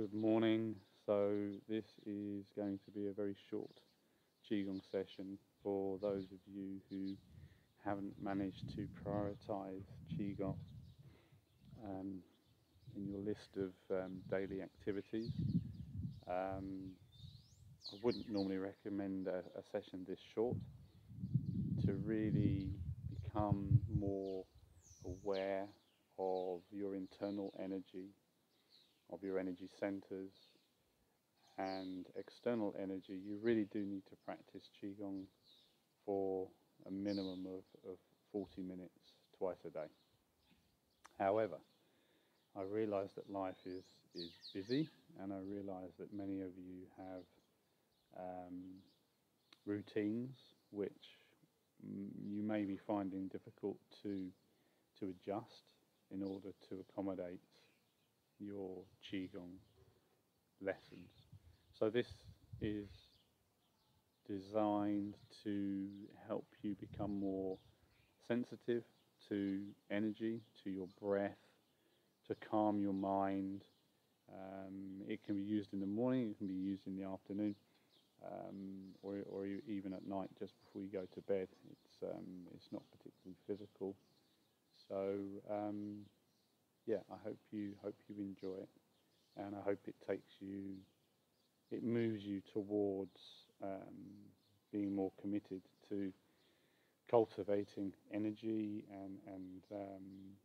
Good morning. So this is going to be a very short Qigong session for those of you who haven't managed to prioritize Qigong um, in your list of um, daily activities. Um, I wouldn't normally recommend a, a session this short to really become more aware of your internal energy of your energy centers and external energy, you really do need to practice Qigong for a minimum of, of 40 minutes twice a day. However, I realize that life is, is busy and I realize that many of you have um, routines which you may be finding difficult to, to adjust in order to accommodate your Qigong lessons. So this is designed to help you become more sensitive to energy, to your breath, to calm your mind. Um, it can be used in the morning, it can be used in the afternoon, um, or, or, even at night just before you go to bed. It's, um, it's not particularly physical. So um, yeah, I hope you hope you enjoy it, and I hope it takes you, it moves you towards um, being more committed to cultivating energy and and um,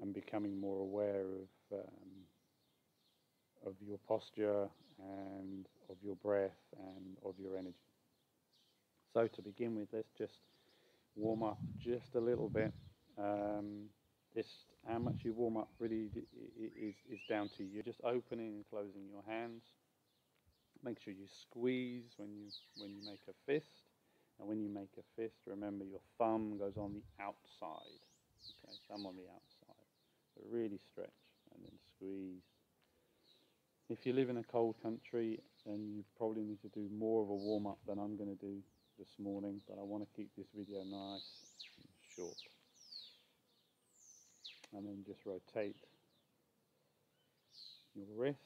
and becoming more aware of um, of your posture and of your breath and of your energy. So to begin with, let's just warm up just a little bit. Um, this how much you warm up really is, is down to you. Just opening and closing your hands. Make sure you squeeze when you when you make a fist. And when you make a fist, remember your thumb goes on the outside. Okay, thumb on the outside. Really stretch and then squeeze. If you live in a cold country, then you probably need to do more of a warm up than I'm going to do this morning. But I want to keep this video nice and short and then just rotate your wrists,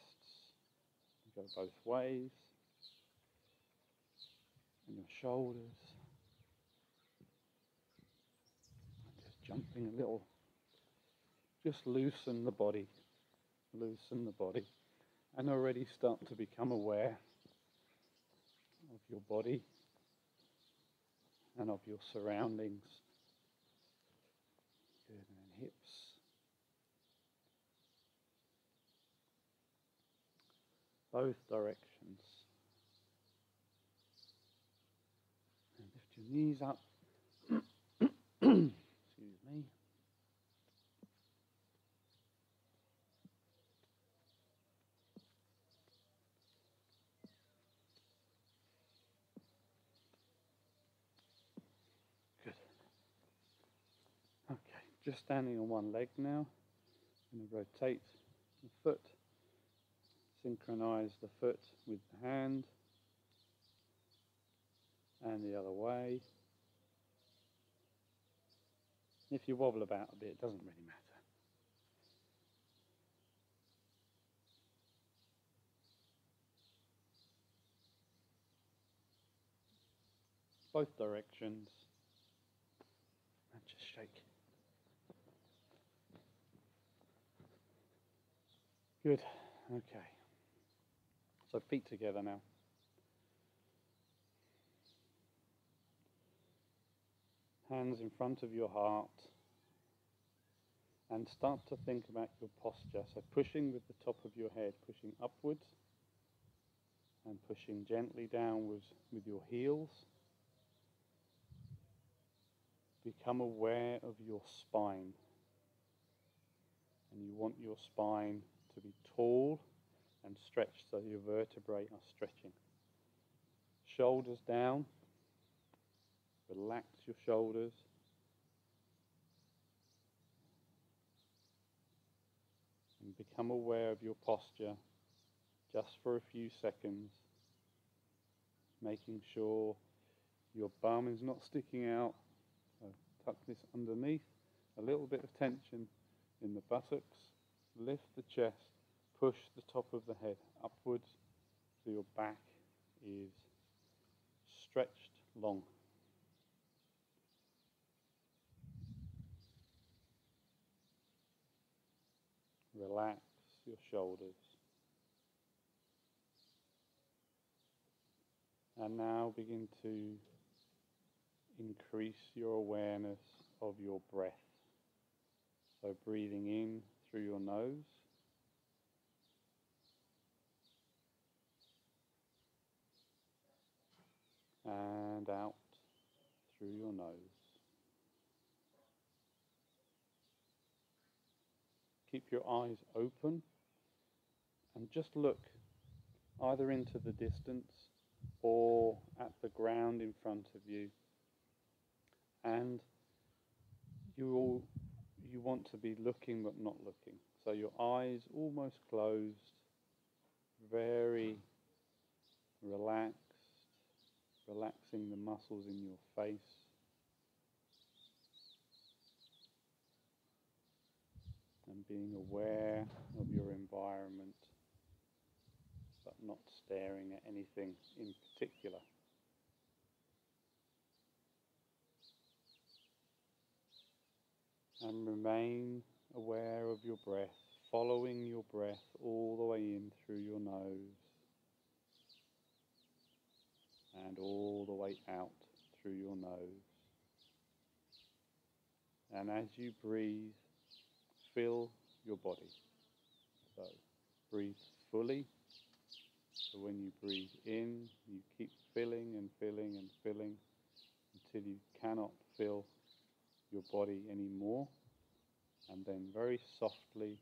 go both ways, and your shoulders, and just jumping a little, just loosen the body, loosen the body, and already start to become aware of your body and of your surroundings. Good, and hips. Both directions. And lift your knees up. Excuse me. Good. Okay, just standing on one leg now. I'm going to rotate the foot synchronize the foot with the hand and the other way. If you wobble about a bit, it doesn't really matter. Both directions and just shake. Good, okay. So feet together now. Hands in front of your heart. And start to think about your posture. So pushing with the top of your head, pushing upwards and pushing gently downwards with your heels. Become aware of your spine. And you want your spine to be tall and stretch so your vertebrae are stretching. Shoulders down. Relax your shoulders. And become aware of your posture just for a few seconds. Making sure your bum is not sticking out. So tuck this underneath. A little bit of tension in the buttocks. Lift the chest push the top of the head upwards so your back is stretched long. Relax your shoulders. And now begin to increase your awareness of your breath. So breathing in through your nose. And out through your nose. Keep your eyes open and just look either into the distance or at the ground in front of you. And you all you want to be looking but not looking. So your eyes almost closed, very relaxed, relaxing the muscles in your face. And being aware of your environment, but not staring at anything in particular. and remain aware of your breath, following your breath all the way in through your nose and all the way out through your nose. And as you breathe, fill your body. So breathe fully. So when you breathe in, you keep filling and filling and filling until you cannot fill your body anymore. And then very softly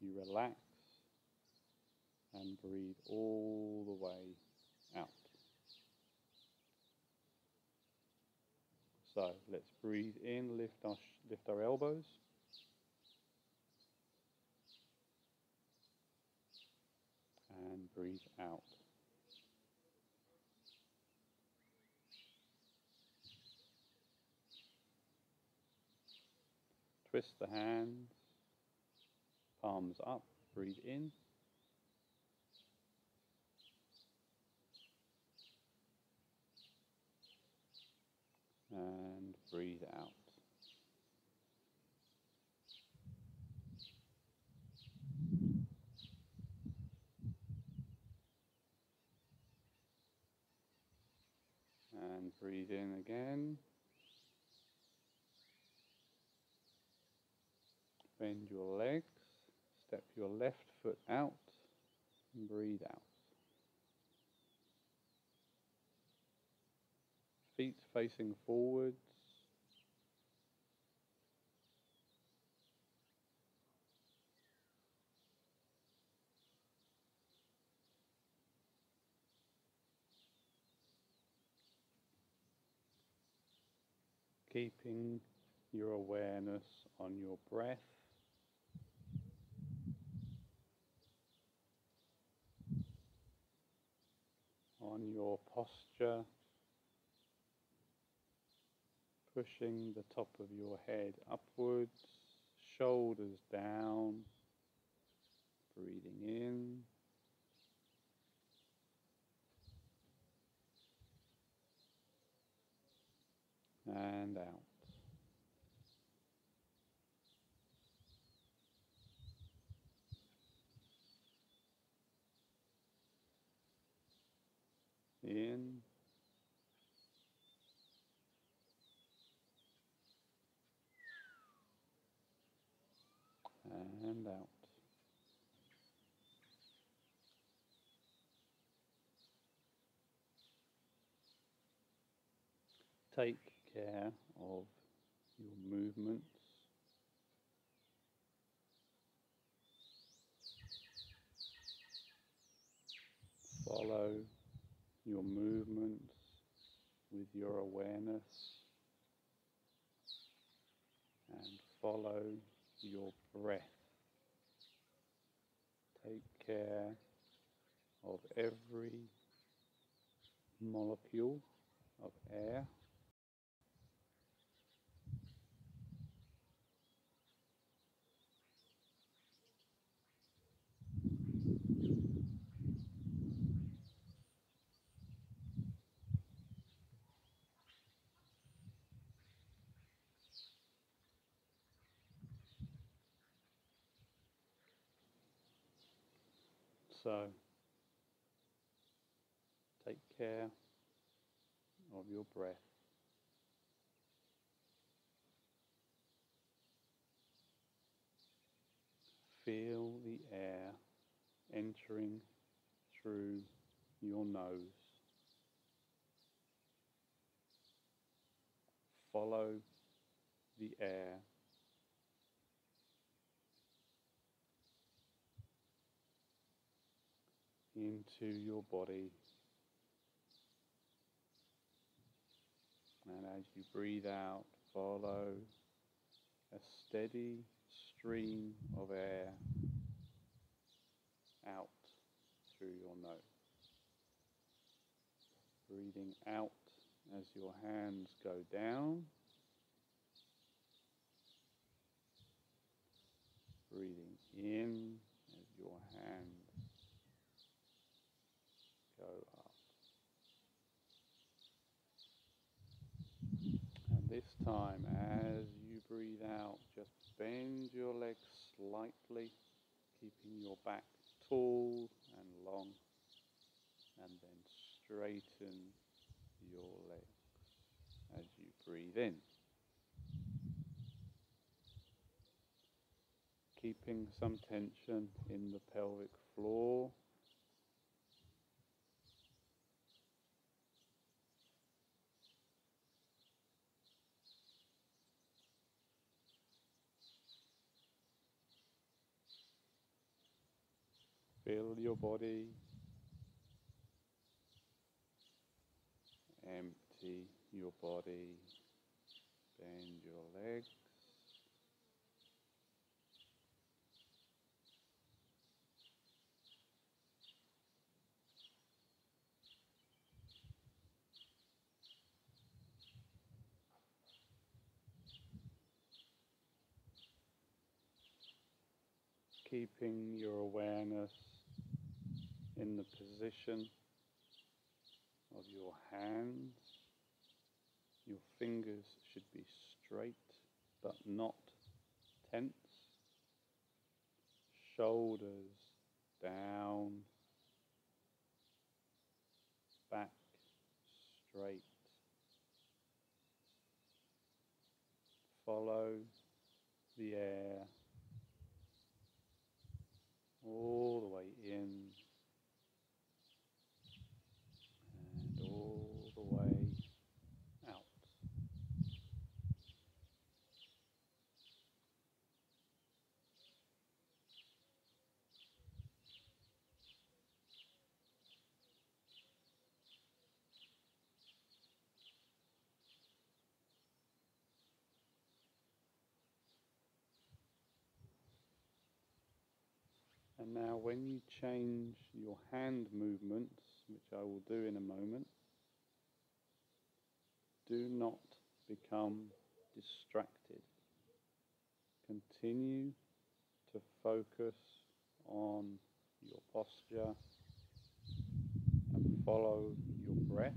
you relax and breathe all the way out. So let's breathe in, lift our, lift our elbows. And breathe out. Twist the hands, palms up, breathe in. And breathe out. And breathe in again. Bend your legs, step your left foot out, and breathe out. Feet facing forwards. Keeping your awareness on your breath. on your posture, pushing the top of your head upwards, shoulders down, breathing in. And out. in and out. Take care of your movements. Follow your movements with your awareness and follow your breath. Care of every molecule of air. So take care of your breath. Feel the air entering through your nose. Follow the air into your body. And as you breathe out, follow a steady stream of air out through your nose. Breathing out as your hands go down. Breathing in as your hands go up. And this time, as you breathe out, just bend your legs slightly, keeping your back tall and long, and then straighten your legs as you breathe in. Keeping some tension in the pelvic floor. Feel your body empty your body, bend your legs. Keeping your awareness in the position of your hands. Your fingers should be straight but not tense. Shoulders down, back straight. Follow the air all the way in and all the way out. And now when you change your hand movements, which I will do in a moment, do not become distracted. Continue to focus on your posture and follow your breath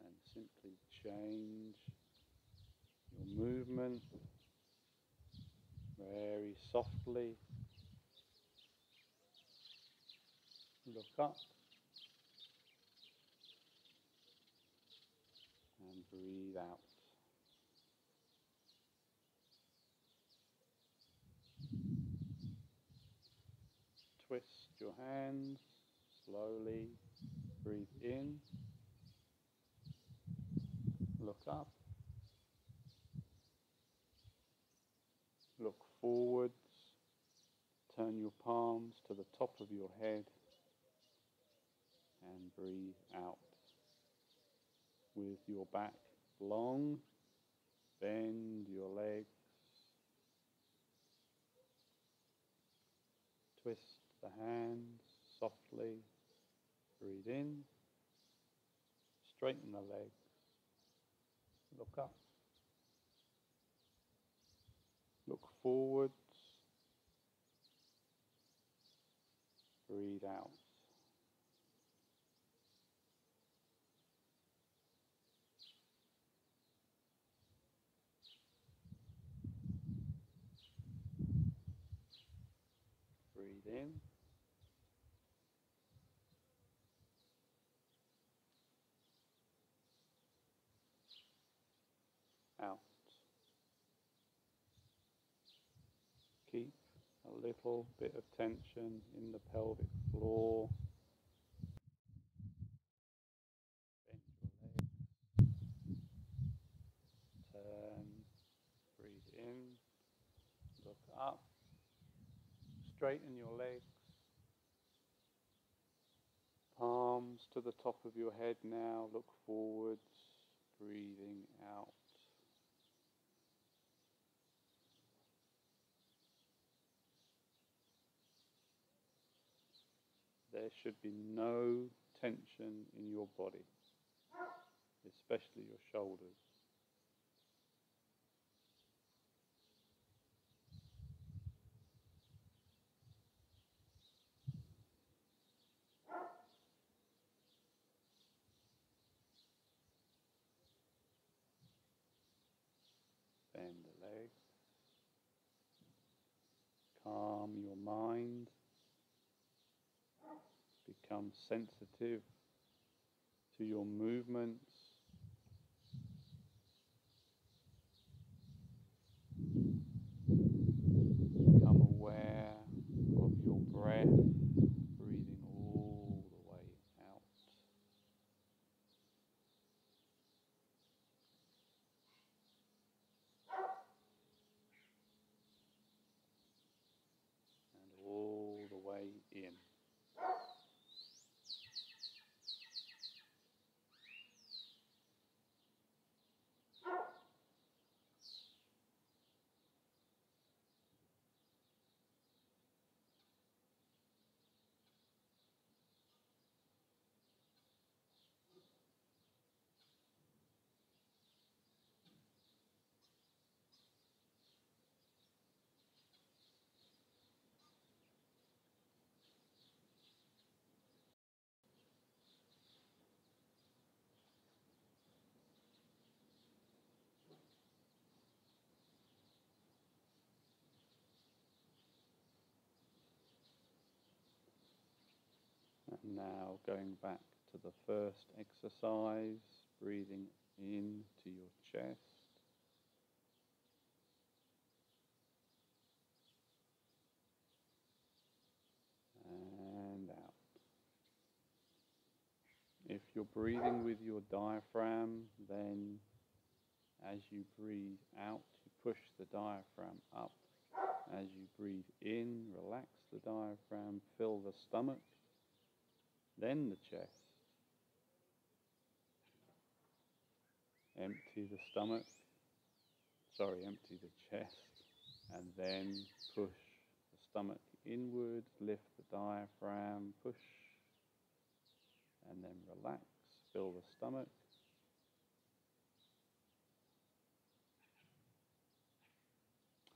and simply change your movement very softly. Look up and breathe out. Twist your hands slowly. Breathe in. Look up. Look forwards. Turn your palms to the top of your head and breathe out. With your back long, bend your legs. Twist the hands softly. Breathe in. Straighten the legs. Look up. Look forwards. Breathe out. Breathe in. Out. Keep a little bit of tension in the pelvic floor. Bend your legs. Turn. Breathe in. Look up. Straighten your legs. Palms to the top of your head now. Look forwards. Breathing out. There should be no tension in your body, especially your shoulders. Bend the legs. Calm your mind. Become sensitive to your movements. Become aware of your breath, breathing all the way out. and all the way in. And now going back to the first exercise, breathing into your chest. And out. If you're breathing with your diaphragm, then as you breathe out, you push the diaphragm up. As you breathe in, relax the diaphragm, fill the stomach then the chest. Empty the stomach, sorry, empty the chest, and then push the stomach inward, lift the diaphragm, push, and then relax, fill the stomach.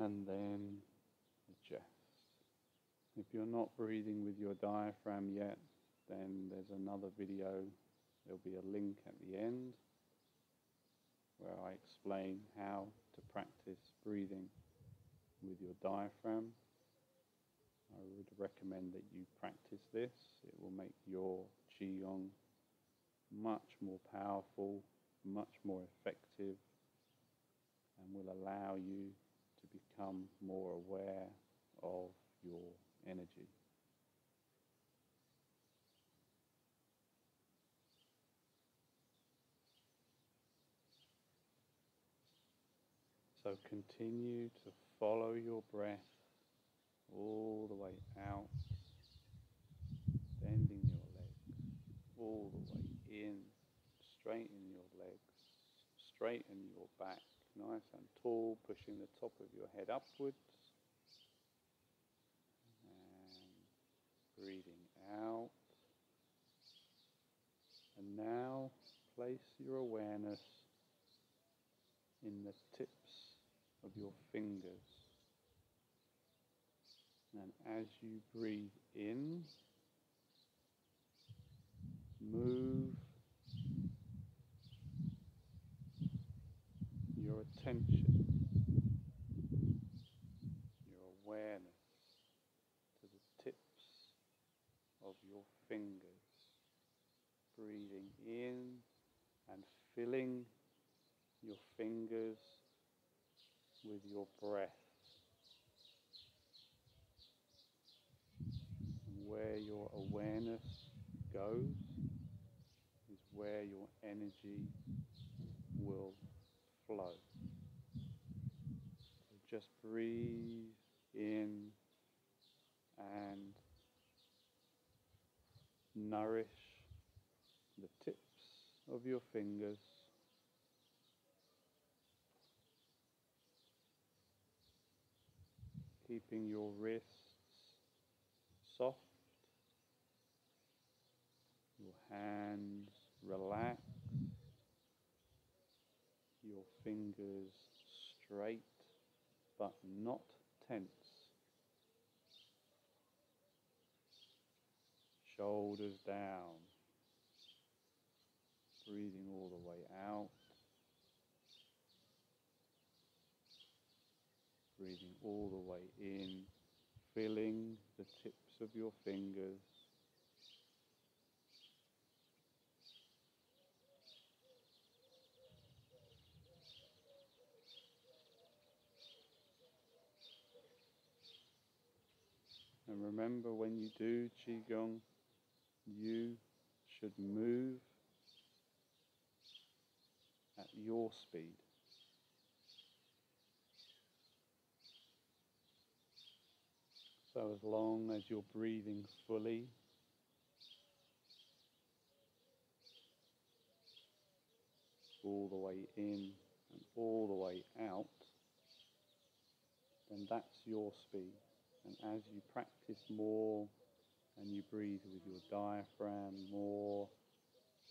And then the chest. If you're not breathing with your diaphragm yet, then there's another video. There'll be a link at the end where I explain how to practice breathing with your diaphragm. I would recommend that you practice this. It will make your Qigong much more powerful, much more effective, and will allow you to become more aware of your energy. So continue to follow your breath all the way out, bending your legs all the way in, straighten your legs, straighten your back, nice and tall, pushing the top of your head upwards. And breathing out. And now place your awareness in the tips of your fingers. And as you breathe in, move your attention, your awareness to the tips of your fingers, breathing in and filling your fingers with your breath. Where your awareness goes is where your energy will flow. So just breathe in and nourish the tips of your fingers. Keeping your wrists soft, your hands relaxed, your fingers straight but not tense. Shoulders down, breathing all the way out, breathing all the way in, filling the tips of your fingers. And remember when you do Qigong, you should move at your speed. So as long as you're breathing fully, all the way in and all the way out, then that's your speed. And as you practice more and you breathe with your diaphragm more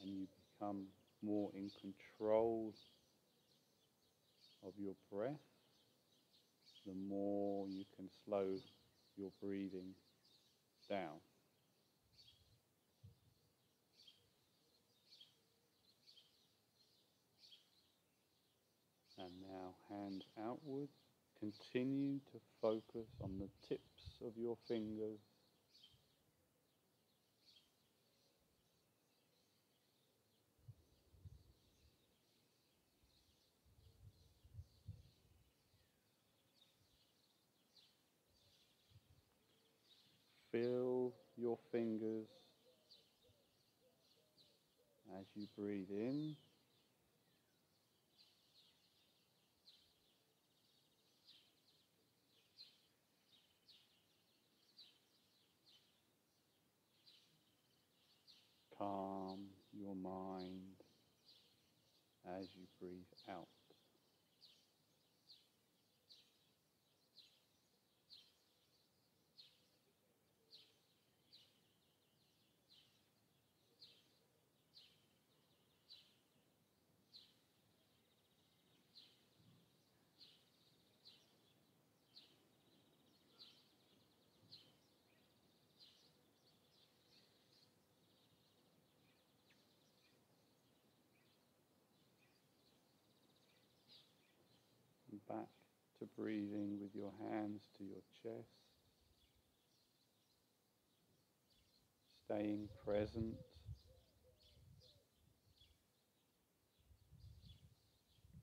and you become more in control of your breath, the more you can slow your breathing down. And now hands outward. Continue to focus on the tips of your fingers. Feel your fingers as you breathe in. Calm your mind as you breathe out. Back to breathing with your hands to your chest. Staying present.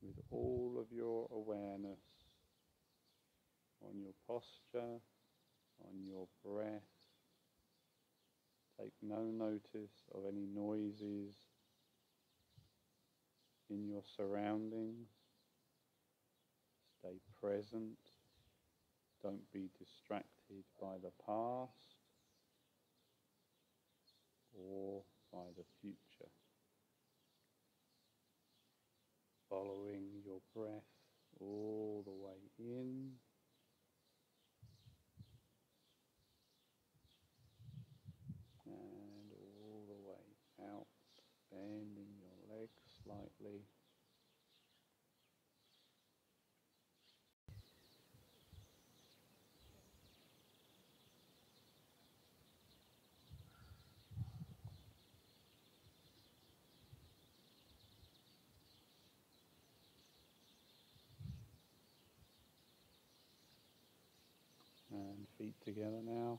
With all of your awareness on your posture, on your breath. Take no notice of any noises in your surroundings. Stay present. Don't be distracted by the past or by the future. Following your breath all the way in. And all the way out, bending your legs slightly. And feet together now.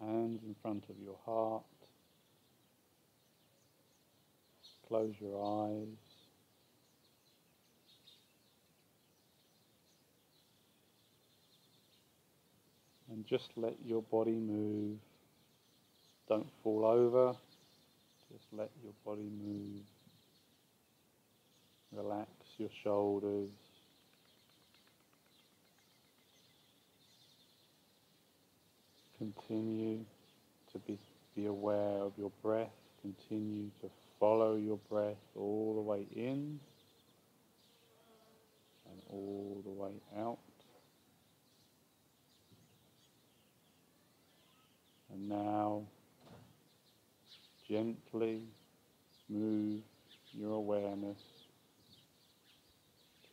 hands in front of your heart. Close your eyes. And just let your body move. Don't fall over. Just let your body move. Relax your shoulders. Continue to be, be aware of your breath. Continue to follow your breath all the way in and all the way out. And now gently move your awareness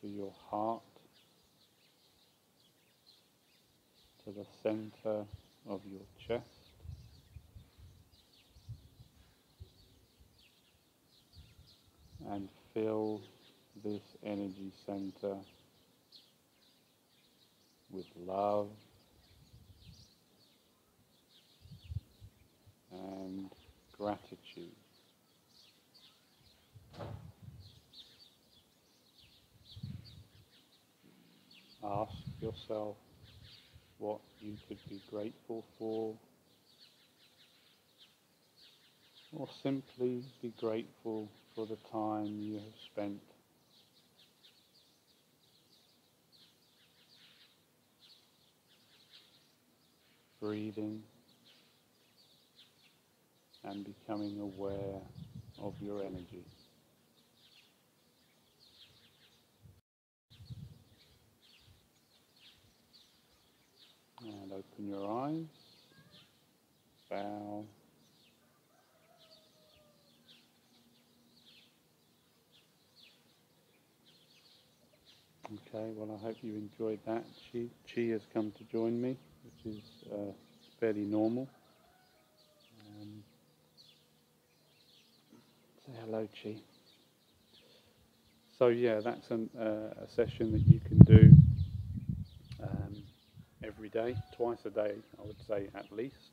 to your heart, to the center of your chest. And fill this energy center with love and gratitude. Ask yourself what you could be grateful for, or simply be grateful for the time you have spent breathing and becoming aware of your energy. And open your eyes, bow. Okay, well I hope you enjoyed that. Chi, Chi has come to join me, which is uh, fairly normal. Um, say hello, Chi. So yeah, that's an, uh, a session that you can do every day, twice a day, I would say at least.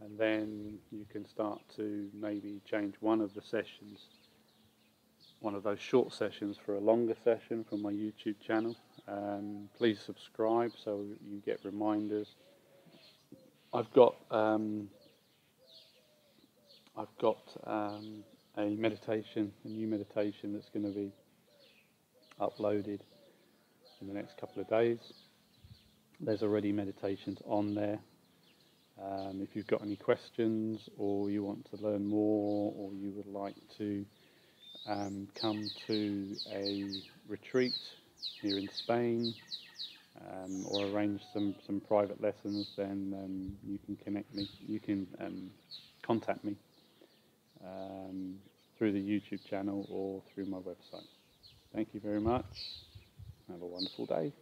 And then you can start to maybe change one of the sessions, one of those short sessions for a longer session from my YouTube channel. Um, please subscribe so you get reminders. I've got um, I've got um, a meditation, a new meditation that's going to be uploaded in the next couple of days. There's already meditations on there. Um, if you've got any questions or you want to learn more or you would like to um, come to a retreat here in Spain um, or arrange some, some private lessons, then um, you can connect me, you can um, contact me um, through the YouTube channel or through my website. Thank you very much. Have a wonderful day.